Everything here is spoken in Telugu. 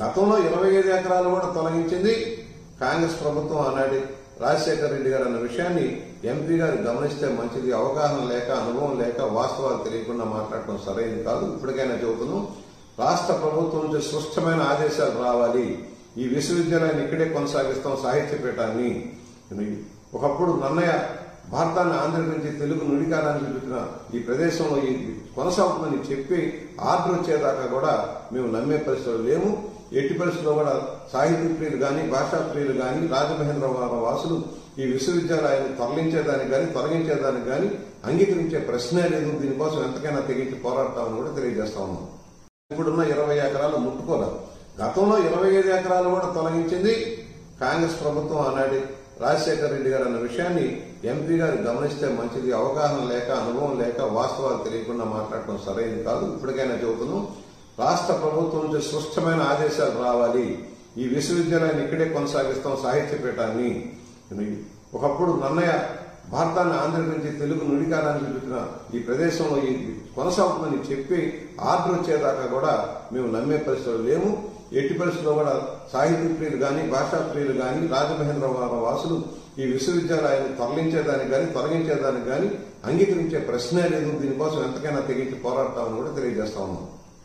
గతంలో ఇరవై ఐదు ఎకరాలు కూడా తొలగించింది కాంగ్రెస్ ప్రభుత్వం ఆనాటి రాజశేఖర రెడ్డి గారు అన్న విషయాన్ని ఎంపీ గారు గమనిస్తే మంచిది అవగాహన లేక అనుభవం లేక వాస్తవాలు తెలియకుండా మాట్లాడటం సరైనది కాదు. ఇప్పటికైనా చెబుతున్నాం రాష్ట్ర ప్రభుత్వం నుంచి స్పష్టమైన ఆదేశాలు రావాలి. ఈ విశ్వవిద్యాలయాన్ని ఇక్కడే కొనసాగిస్తాం సాహిత్య పీఠాన్ని ఒకప్పుడు నన్నయ్య భారతాన్ని ఆంధ్ర నుంచి తెలుగు నుడికారానికి పెట్టిన ఈ ప్రదేశంలో ఈ కొనసాగుతుందని చెప్పి ఆర్డర్ వచ్చేదాకా కూడా మేము నమ్మే పరిస్థితులు లేము. ఎట్టి పరిస్థితుల్లో కూడా సాహిత్య ప్రియులు కానీ భాషా ప్రియులు కానీ రాజమహేంద్రవరం వాసులు ఈ విశ్వవిద్యాలయాన్ని తరలించేదానికి కానీ తొలగించేదానికి కానీ అంగీకరించే ప్రశ్నే లేదు. దీనికోసం ఎంతకైనా తెగించి పోరాడతామని కూడా తెలియజేస్తా ఉన్నాం. ఇప్పుడున్న ఇరవై ఎకరాలు ముట్టుకోలేదు. గతంలో ఇరవై ఐదు ఎకరాలు కూడా తొలగించింది కాంగ్రెస్ ప్రభుత్వం ఆనాటి రాజశేఖర రెడ్డి గారు అన్న విషయాన్ని ఎంపీ గారు గమనిస్తే మంచిది అవగాహన లేక అనుభవం లేక వాస్తవాలు తెలియకుండా మాట్లాడటం సరైనది కాదు. ఇప్పటికైనా చెబుతున్నాం రాష్ట్ర ప్రభుత్వం నుంచి స్పష్టమైన ఆదేశాలు రావాలి. ఈ విశ్వవిద్యాలయాన్ని ఇక్కడే కొనసాగిస్తాం సాహిత్య పీఠాన్ని ఒకప్పుడు నన్నయ్య భారతాన్ని ఆంధ్ర నుంచి తెలుగు నుడికారానికి చూపిన ఈ ప్రదేశంలో ఈ కొనసాగుతుందని చెప్పి ఆర్డర్ వచ్చేదాకా కూడా మేము నమ్మే పరిస్థితులు లేము. ఎట్టి పరిస్థితుల్లో కూడా సాహిత్య ప్రియులు కానీ భాషా ప్రియులు కానీ రాజమహేంద్రవరం వాసులు ఈ విశ్వవిద్యాలయాన్ని తరలించేదానికి కానీ తొలగించేదానికి కానీ అంగీకరించే ప్రశ్నే లేదు. దీనికోసం ఎంతకైనా తెగించి పోరాడతామని కూడా తెలియజేస్తా ఉన్నాం.